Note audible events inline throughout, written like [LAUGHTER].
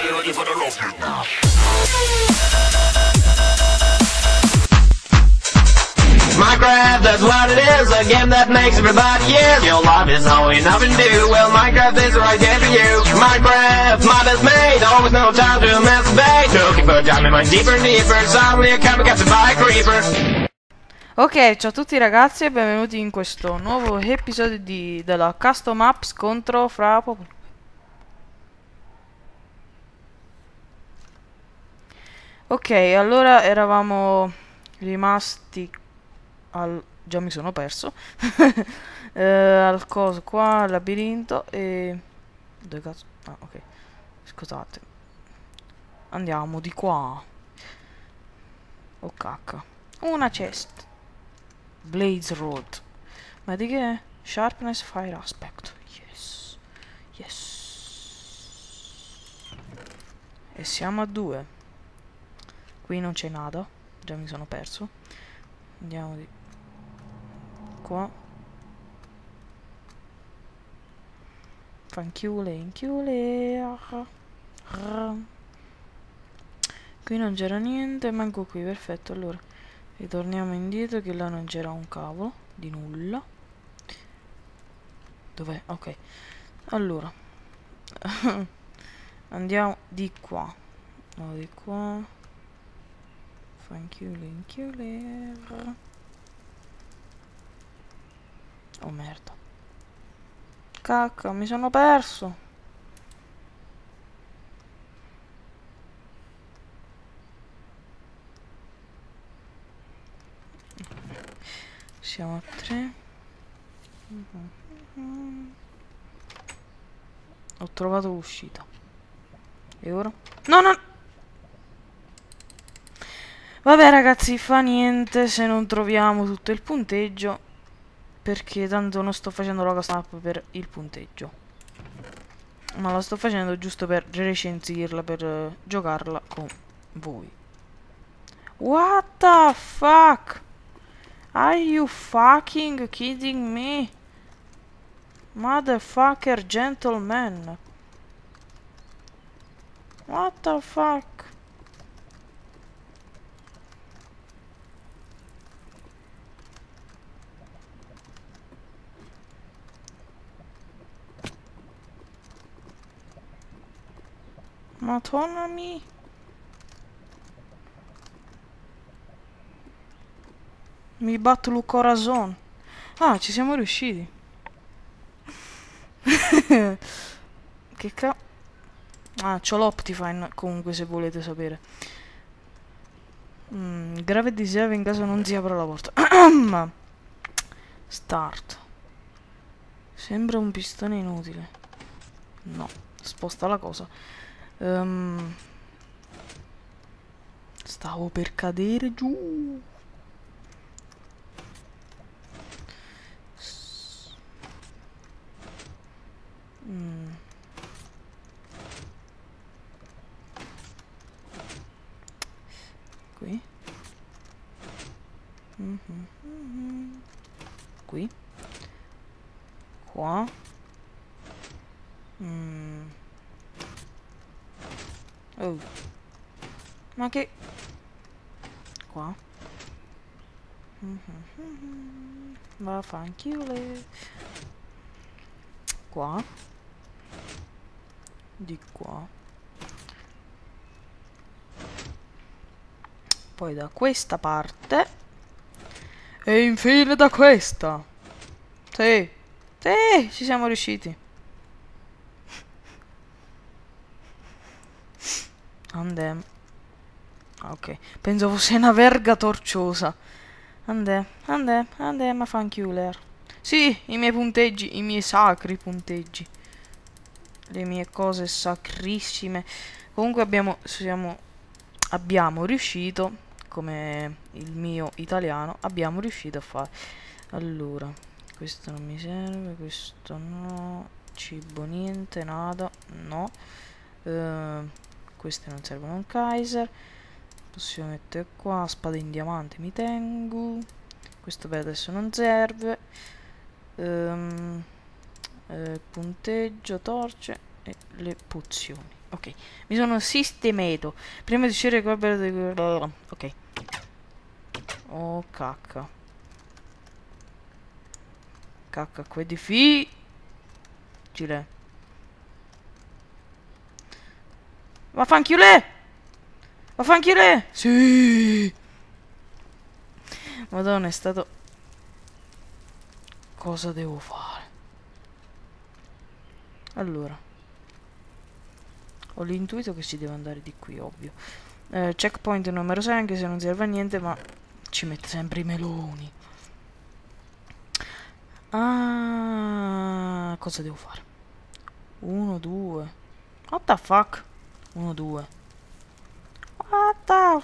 Are you ready for the rough? Minecraft, that's what it is, a game that makes everybody yes. Your life is only nothing new, well Minecraft is the right game for you. Minecraft, mod is made, always no time to masturbate. Looking for a diamond mine deeper and deeper, suddenly a camera captured by a creeper. Ok, ciao a tutti ragazzi e benvenuti in questo nuovo episodio di, della Custom Apps contro Fra Ok, allora eravamo rimasti al... già mi sono perso. [LAUGHS] Eh, al coso qua, al labirinto e... Dove cazzo? Ah, ok. Scusate. Andiamo di qua. Oh cacca. Una chest. Blades Road. Ma di che? Sharpness Fire Aspect. Yes. Yes. E siamo a due. Qui non c'è nada. Già mi sono perso. Andiamo di qua. Fanchiule, inchiule. Qui non c'era niente, manco qui, perfetto. Allora, ritorniamo indietro che là non c'era un cavolo di nulla. Dov'è? Ok. Allora. [LAUGHS] Andiamo di qua. No, di qua. Fanchiule, inchiule. Oh merda. Cacca, mi sono perso. Siamo a tre. Ho trovato l'uscita. E ora? No, no! Vabbè ragazzi, fa niente se non troviamo tutto il punteggio. Perché tanto non sto facendo la cosa per il punteggio. Ma la sto facendo giusto per recensirla, per eh, giocarla con voi. What the fuck? Are you fucking kidding me? Motherfucker gentleman. What the fuck? Madonna. Mi batto il corazon. Ah, ci siamo riusciti. [LAUGHS] che ca... Ah, c'ho l'Optifine comunque se volete sapere. Mm, grave disagio in caso non si apra la porta. [COUGHS] Start. Sembra un pistone inutile. No, sposta la cosa. Ehm, stavo per cadere giù. S- mm. Mhm, mhm. Qui. Qua. Mm. Oh. Ma che... Qua. Mhm. Vaffanculo. Qua. Di qua. Poi da questa parte. E infine da questa. Sì. Sì, ci siamo riusciti. Andem. Ah, ok. Penso fosse una verga torciosa. Andè, andè, andè, ma fanculer. Sì, i miei punteggi, i miei sacri punteggi. Le mie cose sacrissime. Comunque abbiamo, siamo, abbiamo riuscito, come il mio italiano, abbiamo riuscito a fare. Allora, questo non mi serve, questo no. Cibo niente, nada, no. Uh, queste non servono un Kaiser possiamo mettere qua spada in diamante mi tengo questo per adesso non serve um, eh, punteggio torce e le pozioni Ok, mi sono sistemato. Prima di uscire col bello Ok. Oh, cacca. Cacca, qua è difficile. Vaffanchiule! Vaffanchiule! Sì! Madonna, è stato... Cosa devo fare? Allora. Ho l'intuito che si deve andare di qui, ovvio. Eh, checkpoint numero 6, anche se non serve a niente, ma ci mette sempre i meloni. Ah, cosa devo fare? 1, 2. What the fuck? 1, 2. What the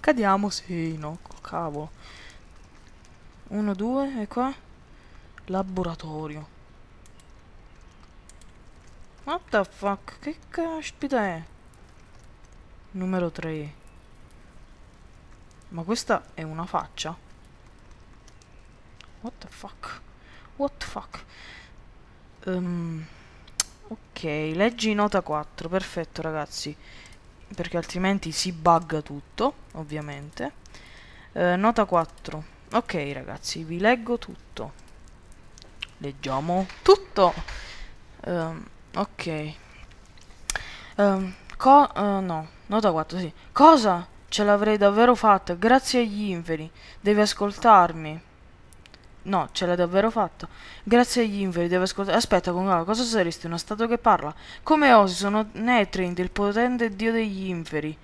Cadiamo, sì, no, cavolo. 1, 2, e qua? Laboratorio. What the fuck? Che caspita è? Numero 3. Ma questa è una faccia? What the fuck? What the fuck? Um, ok, leggi nota 4. Perfetto, ragazzi. Perché altrimenti si bugga tutto, ovviamente. Uh, nota 4. Ok, ragazzi, vi leggo tutto. Leggiamo tutto. Um, Ok. Um, co uh, no, nota 4, sì. Cosa? Ce l'avrei davvero fatta, grazie agli inferi. Devi ascoltarmi. No, ce l'hai davvero fatta. Grazie agli inferi, devi ascoltare. Aspetta, con calma, cosa saresti? Una statua che parla? Come osi? Sono Netrind, il potente dio degli inferi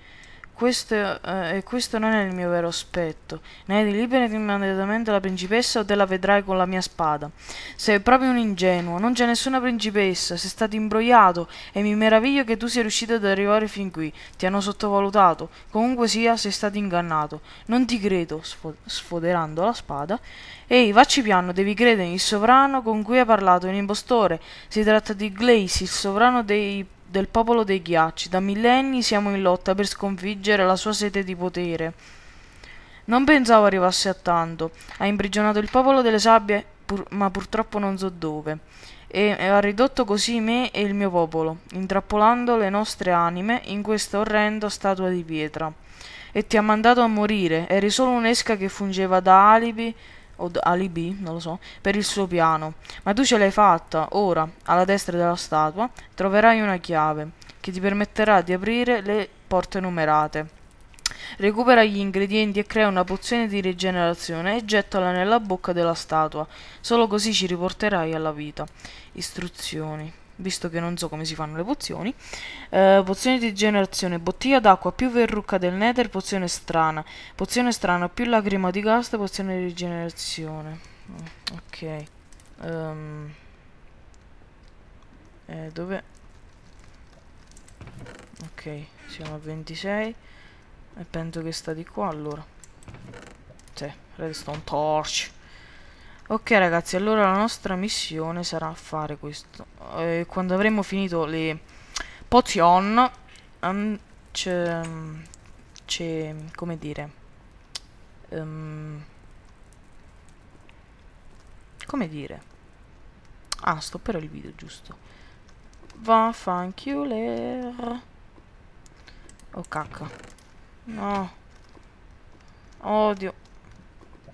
questo, eh, questo non è il mio vero aspetto. Nedi, liberati immediatamente la principessa o te la vedrai con la mia spada. Sei proprio un ingenuo, non c'è nessuna principessa, sei stato imbrogliato e mi meraviglio che tu sia riuscito ad arrivare fin qui. Ti hanno sottovalutato. Comunque sia, sei stato ingannato. Non ti credo, sfo sfoderando la spada. Ehi, vacci piano, devi credere, il sovrano con cui hai parlato è un impostore. Si tratta di Glace, il sovrano dei del popolo dei ghiacci. Da millenni siamo in lotta per sconfiggere la sua sete di potere. Non pensavo arrivasse a tanto. Ha imprigionato il popolo delle sabbie, pur ma purtroppo non so dove. E, e ha ridotto così me e il mio popolo, intrappolando le nostre anime in questa orrenda statua di pietra. E ti ha mandato a morire. Eri solo un'esca che fungeva da alibi o alibi, non lo so, per il suo piano. Ma tu ce l'hai fatta, ora, alla destra della statua, troverai una chiave che ti permetterà di aprire le porte numerate. Recupera gli ingredienti e crea una pozione di rigenerazione e gettala nella bocca della statua. Solo così ci riporterai alla vita. Istruzioni visto che non so come si fanno le pozioni. Eh, pozione di generazione, bottiglia d'acqua più verrucca del nether, pozione strana. Pozione strana più lacrima di gas, pozione di rigenerazione. Mm, ok. Um, eh, dove? Ok, siamo a 26. E penso che sta di qua allora. Sì, redstone torch. Ok ragazzi, allora la nostra missione sarà fare questo. E quando avremo finito le potion, um, c'è... come dire... Um, come dire? Ah, sto per il video, giusto. Vaffanculer. Oh cacca. No. Odio.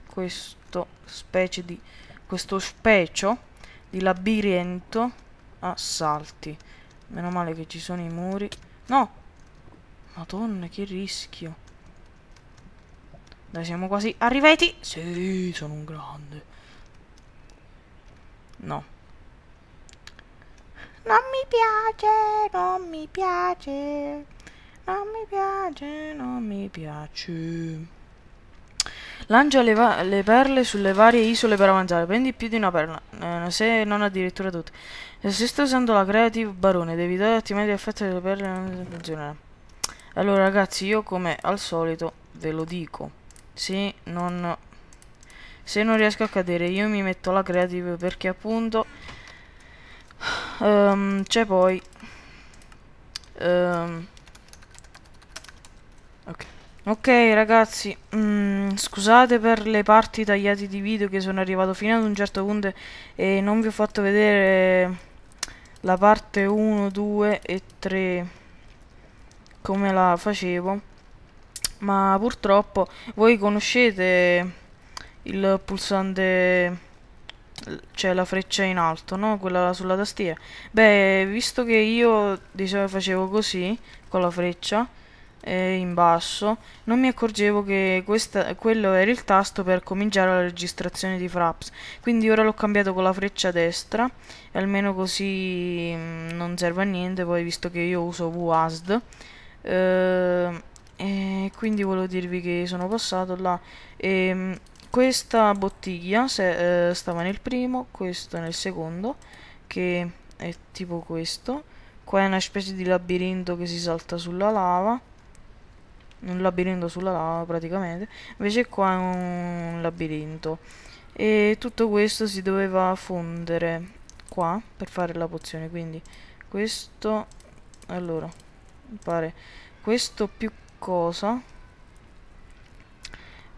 Questo specie di questo specio di labirinto a salti. Meno male che ci sono i muri. No! Madonna, che rischio. Dai, siamo quasi arrivati. Sì, sono un grande. No. Non mi piace, non mi piace. Non mi piace, non mi piace. Lancia le, le, perle sulle varie isole per avanzare. Prendi più di una perla, eh, se non addirittura tutte. Se stai usando la Creative Barone, devi dare attivare l'effetto delle perle non funzionerà. Allora ragazzi, io come al solito ve lo dico. Se non, se non riesco a cadere, io mi metto la Creative perché appunto... Um, c'è poi... Um, ok. Ragazzi, mm, scusate per le parti tagliate di video che sono arrivato fino ad un certo punto e non vi ho fatto vedere la parte 1, 2 e 3 come la facevo ma purtroppo voi conoscete il pulsante cioè la freccia in alto, no? Quella sulla tastiera. Beh, visto che io di solito facevo così con la freccia eh, in basso, non mi accorgevo che questa, quello era il tasto per cominciare la registrazione di Fraps. Quindi ora l'ho cambiato con la freccia destra e almeno così mh, mm, non serve a niente, poi visto che io uso WASD. Eh, e quindi volevo dirvi che sono passato là e mm, questa bottiglia se, eh, stava nel primo, questo nel secondo, che è tipo questo. Qua è una specie di labirinto che si salta sulla lava. Un labirinto sulla lava praticamente. Invece qua è un labirinto. E tutto questo si doveva fondere qua per fare la pozione. Quindi questo... Allora, mi pare questo più cosa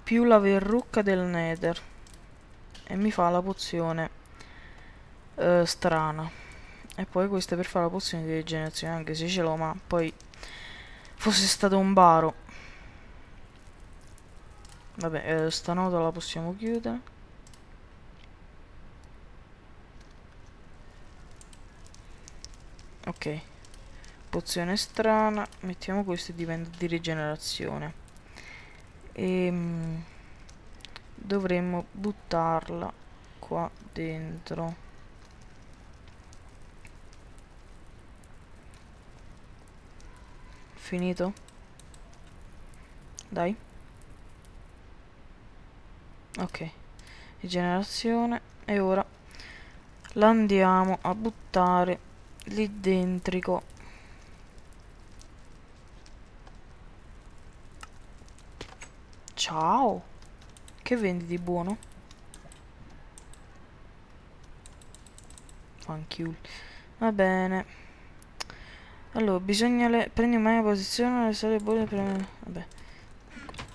più la verrucca del nether e mi fa la pozione uh, strana e poi questa per fare la pozione di rigenerazione anche se ce l'ho ma poi fosse stato un baro vabbè uh, sta nota la possiamo chiudere. Ok. Pozione strana mettiamo questo e diventa di rigenerazione. E ehm, dovremmo buttarla qua dentro. Finito? Dai ok rigenerazione e ora la andiamo a buttare lì dentro Ciao. Che vendi di buono? Fanculo. Va bene. Allora, bisogna le prendi mai posizione le sale buone per vabbè.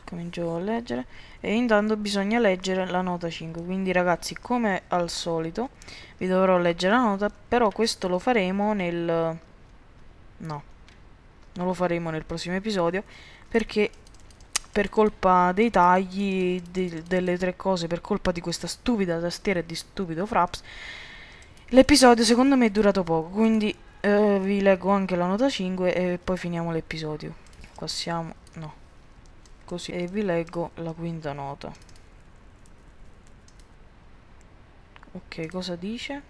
Comincio a leggere e intanto bisogna leggere la nota 5. Quindi ragazzi, come al solito, vi dovrò leggere la nota, però questo lo faremo nel no. Non lo faremo nel prossimo episodio perché per colpa dei tagli de delle tre cose, per colpa di questa stupida tastiera e di stupido Fraps, l'episodio secondo me è durato poco, quindi eh, vi leggo anche la nota 5 e poi finiamo l'episodio. Qua siamo, no, così, e vi leggo la quinta nota. Ok, cosa dice?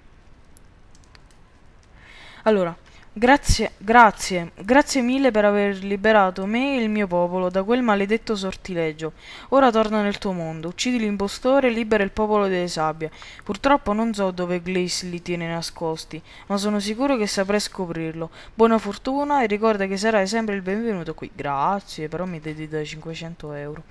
Allora, Grazie, grazie, grazie mille per aver liberato me e il mio popolo da quel maledetto sortilegio. Ora torna nel tuo mondo, uccidi l'impostore e libera il popolo delle sabbie. Purtroppo non so dove Glace li tiene nascosti, ma sono sicuro che saprai scoprirlo. Buona fortuna e ricorda che sarai sempre il benvenuto qui. Grazie, però mi devi da 500 euro.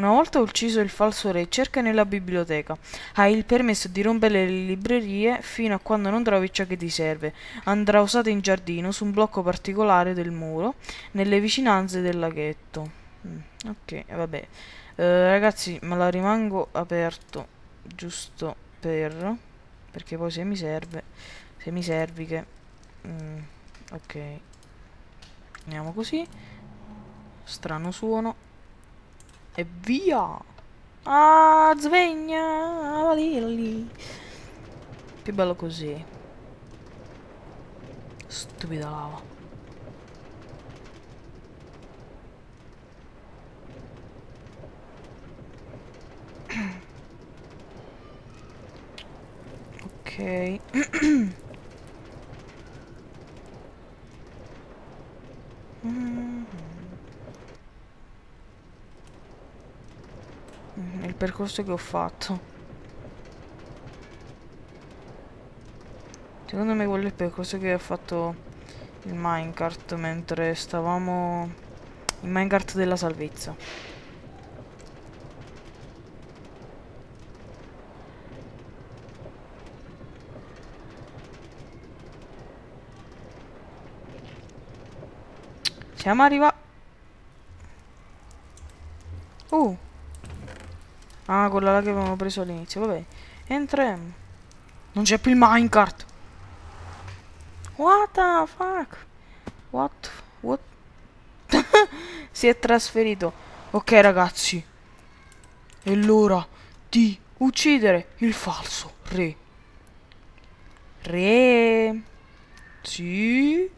Una volta ucciso il falso re, cerca nella biblioteca. Hai il permesso di rompere le librerie fino a quando non trovi ciò che ti serve. Andrà usato in giardino, su un blocco particolare del muro, nelle vicinanze del laghetto. Mm, ok, vabbè. Uh, ragazzi, me la rimango aperto, giusto per... Perché poi se mi serve... Se mi servi che... Mm, ok. Andiamo così. Strano suono. E via! Ah, sveglia! Valilli! Più bello così. Stupida lava. [CLEARS THROAT] ok. [CLEARS THROAT] mm. Il percorso che ho fatto. Secondo me quello è il percorso che ha fatto il minecart mentre stavamo in minecart della salvezza. Siamo arrivati uh Ah, quella là che avevamo preso all'inizio, vabbè. Entriamo. Non c'è più il minecart. What the fuck? What? What? [LAUGHS] si è trasferito. Ok ragazzi. È l'ora di uccidere il falso re. Re. Sì.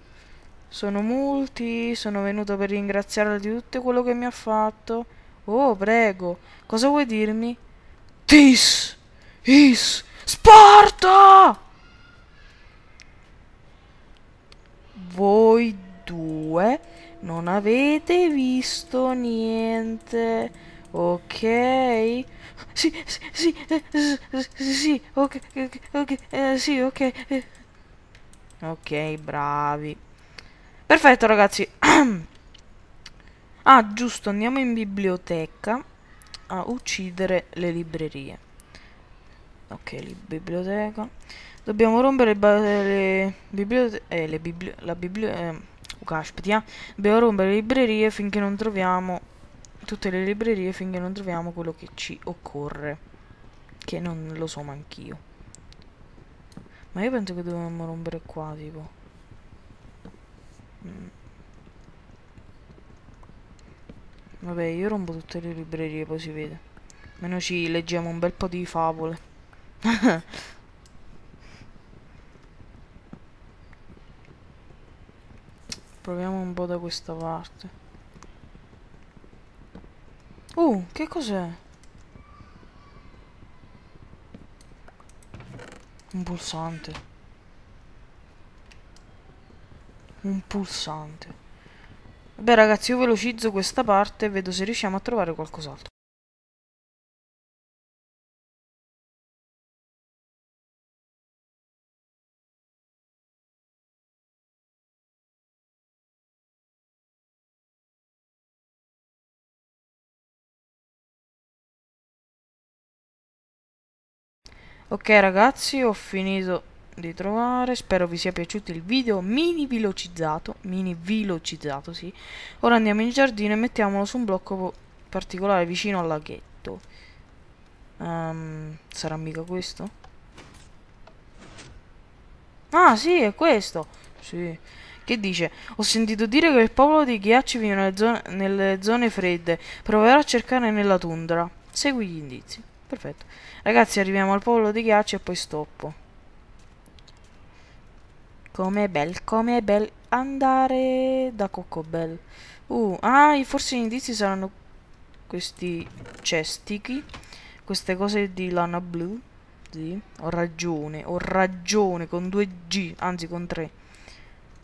Sono molti. Sono venuto per ringraziarla di tutto quello che mi ha fatto. Oh, prego. Cosa vuoi dirmi? This is Sparta! Voi due non avete visto niente. Ok? Sì, sì, sì, sì, sì, ok, ok, eh, sì, ok. Ok, bravi. Perfetto, ragazzi. [CLEARS THROAT] ah, giusto, andiamo in biblioteca a uccidere le librerie. Ok, li- biblioteca. Dobbiamo rompere le biblioteche. Eh, le bibli- la biblioteca. Eh, oh, caspita. Dobbiamo rompere le librerie finché non troviamo. Tutte le librerie finché non troviamo quello che ci occorre. Che non lo so manch'io. Ma io penso che dobbiamo rompere qua, tipo. Mm. Vabbè, io rompo tutte le librerie, poi si vede. Almeno ci leggiamo un bel po' di favole. [LAUGHS] Proviamo un po' da questa parte. Uh, che cos'è? Un pulsante. Un pulsante. Vabbè ragazzi, io velocizzo questa parte e vedo se riusciamo a trovare qualcos'altro. Ok ragazzi, ho finito di trovare, spero vi sia piaciuto il video mini velocizzato, mini velocizzato, sì. Ora andiamo in giardino e mettiamolo su un blocco particolare vicino al laghetto. Ehm, sarà mica questo? Ah sì, è questo. Sì. Che dice? Ho sentito dire che il popolo dei ghiacci vive nelle zone, nelle zone fredde. Proverò a cercare nella tundra. Segui gli indizi. Perfetto. Ragazzi, arriviamo al popolo dei ghiacci e poi stoppo. Com'è bel, com'è bel andare da Cocobel. Uh, ah, forse gli indizi saranno questi cestichi, queste cose di lana blu. Sì, ho ragione, ho ragione, con due G, anzi con tre.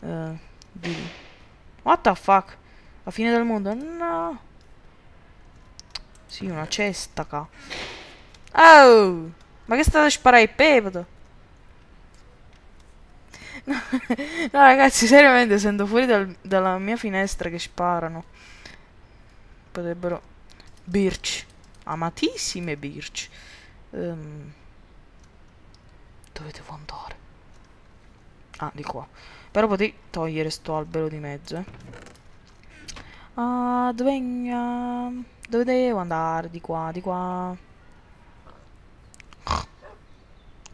Eh, di... What the fuck? La fine del mondo? No. Sì, una cestaca. Oh! Ma che state a sparare il pepeto? No, [LAUGHS] no, ragazzi, seriamente sento fuori dal- dalla mia finestra che sparano. Potrebbero... Birch. Amatissime Birch. Ehm, Dove devo andare? Ah, di qua. Però potrei togliere sto albero di mezzo, eh. Ah, dove... Dove devo andare? Di qua, di qua.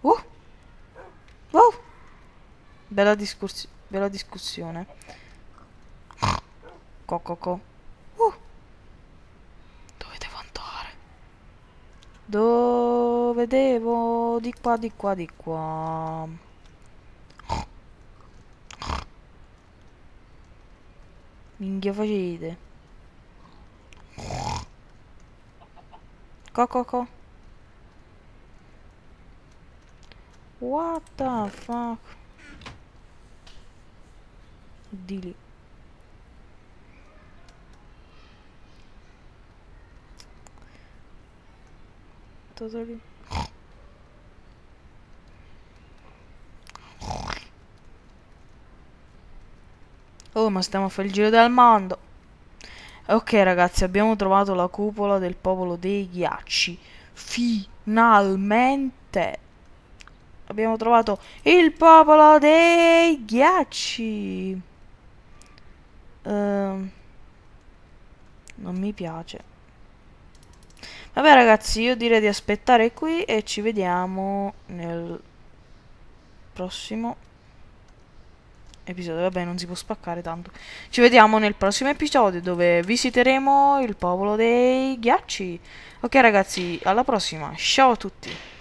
Uh! Wow! Bella, discorsi- bella discussione. Cococo. Uh! Dove devo andare? Dove devo? Di qua, di qua, di qua. Minchia facete? Cococo. What the fuck? Di lì. Totally. Oh, ma stiamo a fare il giro del mondo. Ok, ragazzi, abbiamo trovato la cupola del popolo dei ghiacci. Finalmente! Abbiamo trovato il popolo dei ghiacci. Ehm, non mi piace. Vabbè, ragazzi, io direi di aspettare qui e ci vediamo nel prossimo episodio. Vabbè, non si può spaccare tanto. Ci vediamo nel prossimo episodio dove visiteremo il popolo dei ghiacci. Ok ragazzi, alla prossima. Ciao a tutti.